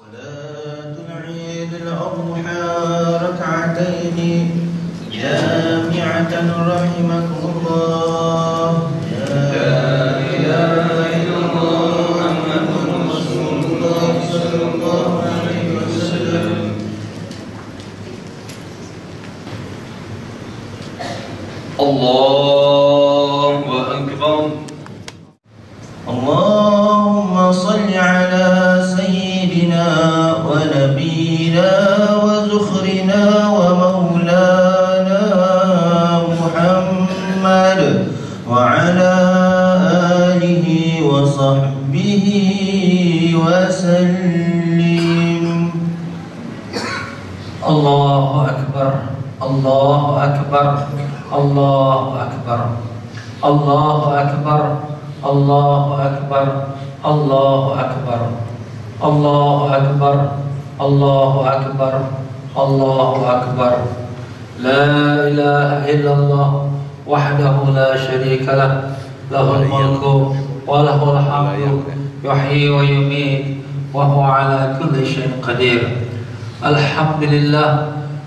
صلاة العيد الأضحى ركعتين جامعة رحمكم الله. الله أكبر. الله أكبر. الله أكبر. الله أكبر. الله أكبر. الله أكبر. الله أكبر. لا إله إلا الله وحده لا شريك له. له الملك وله الحمد. يحيي ويميت. وهو على كل شيء قدير. الحمد لله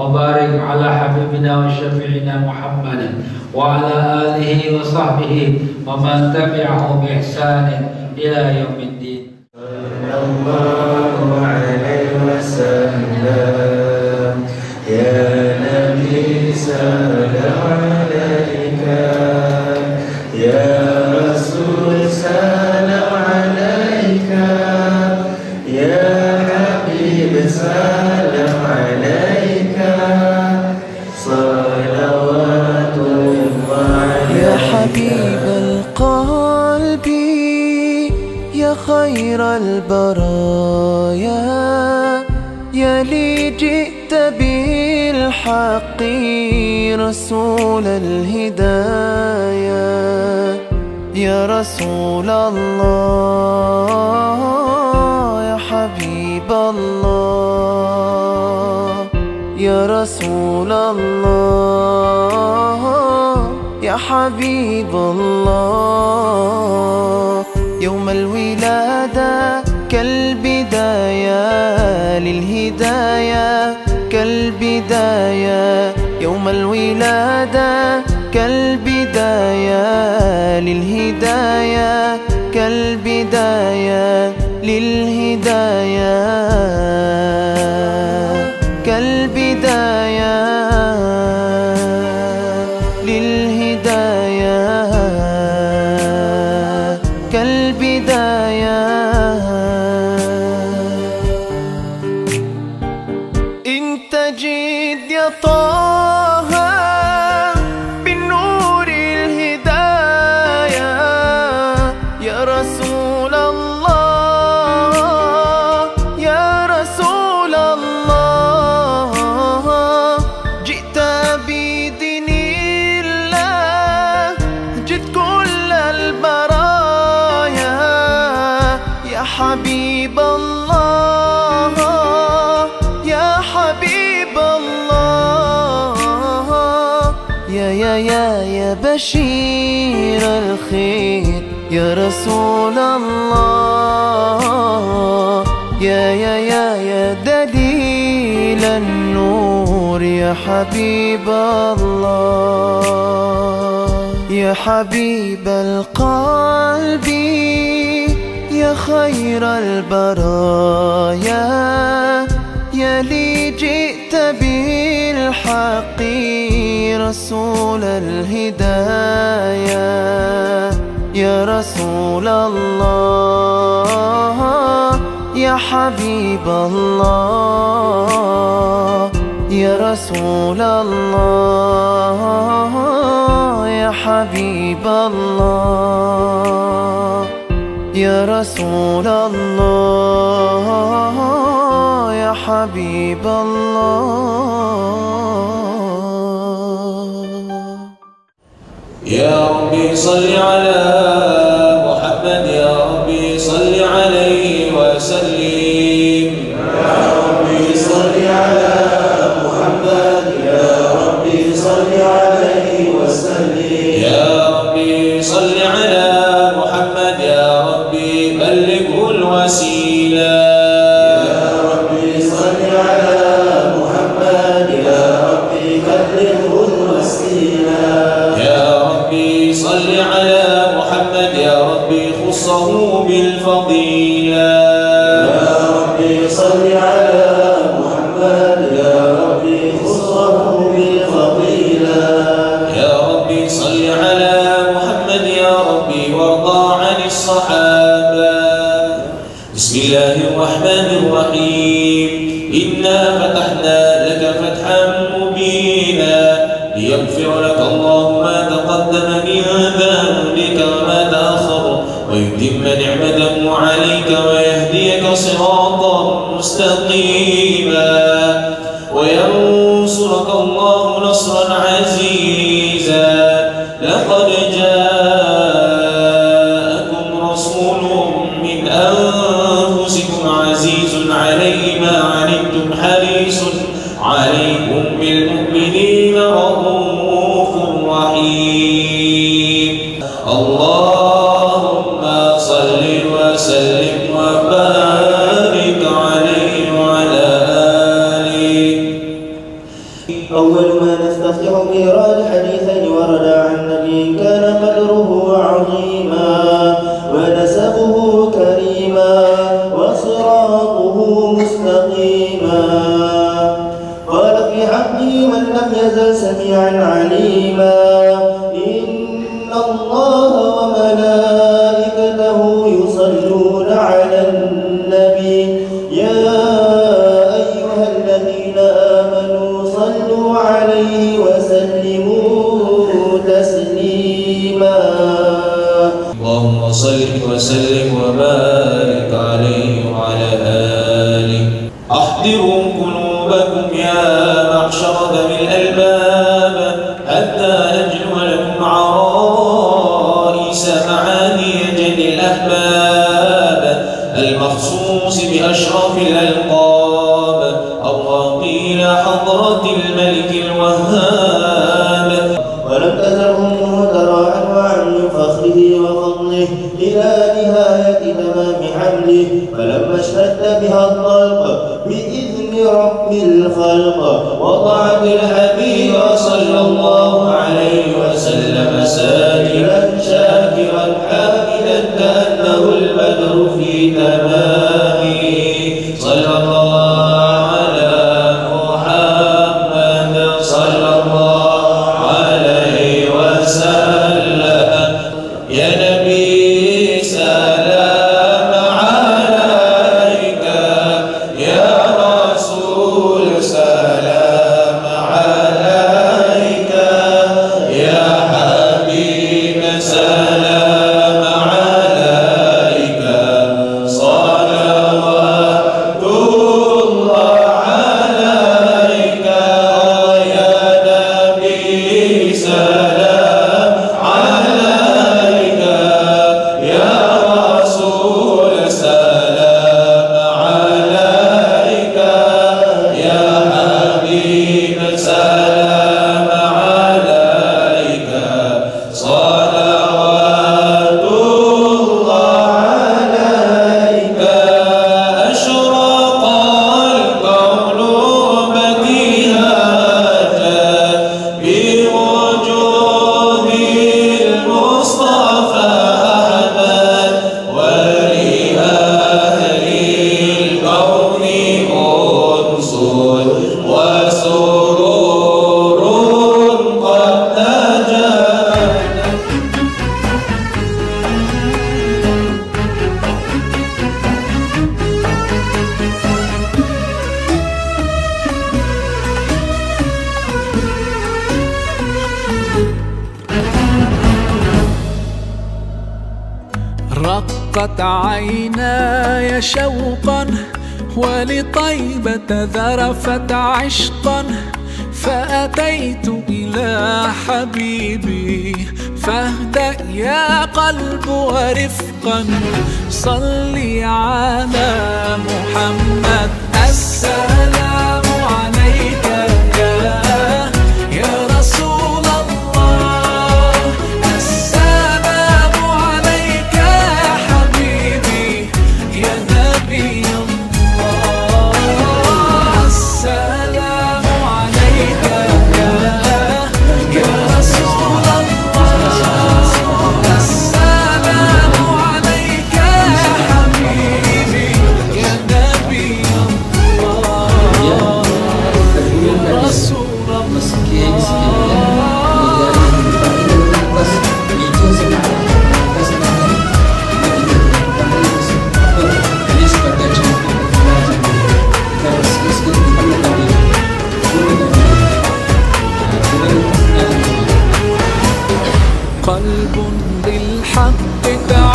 وبارك على حبيبنا وشفيعنا محمد وعلى آله وصحبه ومن تبعه بإحسان إلى يوم الدين. رسول الهدايا يا رسول الله يا حبيب الله. يا رسول الله يا حبيب الله. يوم الولادة كالبداية للهداية كالبداية الولادة كالبداية للهداية كالبداية للهداية. يا رسول الله يا يا يا يا دليل النور يا حبيب الله يا حبيب القلب يا خير البرايا يا لي جئت بالحق رسول الهدايا. يا رسول الله يا حبيب الله يا رسول الله يا حبيب الله يا رسول الله يا حبيب الله. ربي صل على محمد يا ربي صل عليه وسلم. ربي صل على محمد يا ربي صل عليه وسلم. يا ربي صل على محمد يا ربي بلغه الوسيلة. يا ربي صل على محمد يا ربي كرمه مستقيما وينصرك الله نصرا عزيزا. لقد جاءكم رسول من أنفسكم عزيز عليه ما عنتم حريص عليكم بالمؤمنين. وصراطه مستقيما. قال في حقه من لم يزل سميعا عليما إن الله وملائكته وسلم وبارك عليه وعلى آله. أحضروا قلوبكم يا معشر ذوي الألباب. حتى نجلو لكم عرائس معاني جد الأحباب. المخصوص بأشرف فخره وفضله إلى نهاية تمام حمله فلما اشتد بها الطلق بإذن رب الخلق. وضعت الحبيب فاضت عيناي شوقا ولطيبة ذرفت عشقا. فأتيت إلى حبيبي فاهدأ يا قلب ورفقا. صلي على محمد. Take down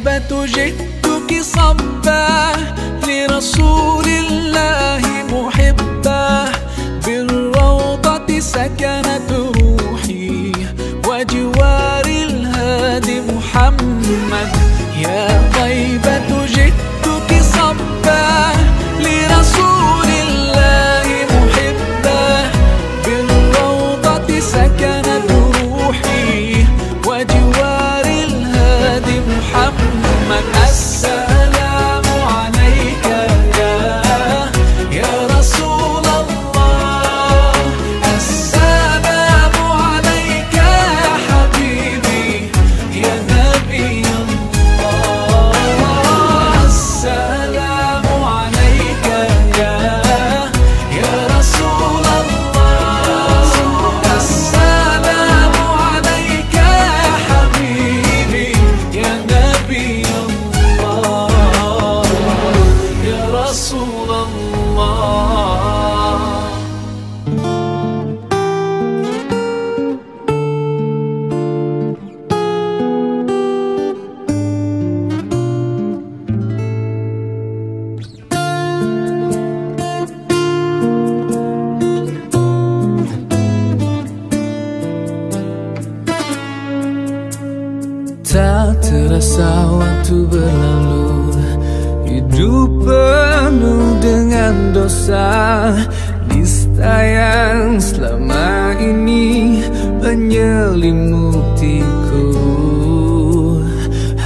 طيبة جئتك صبا لرسول الله محبا؟ بالروضة سكنت روحي وجوار الهادي محمد. يا طيبة جئتك صبا لرسول الله محبا؟ بالروضة سكنت saat waktu berlalu. Hidup penuh dengan dosa. Lista yang selama ini menyelimutiku.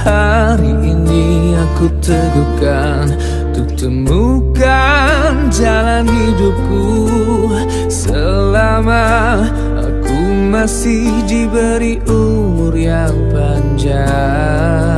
Hari ini aku teguhkan Untuk temukan jalan hidupku Selama masih diberi umur yang panjang.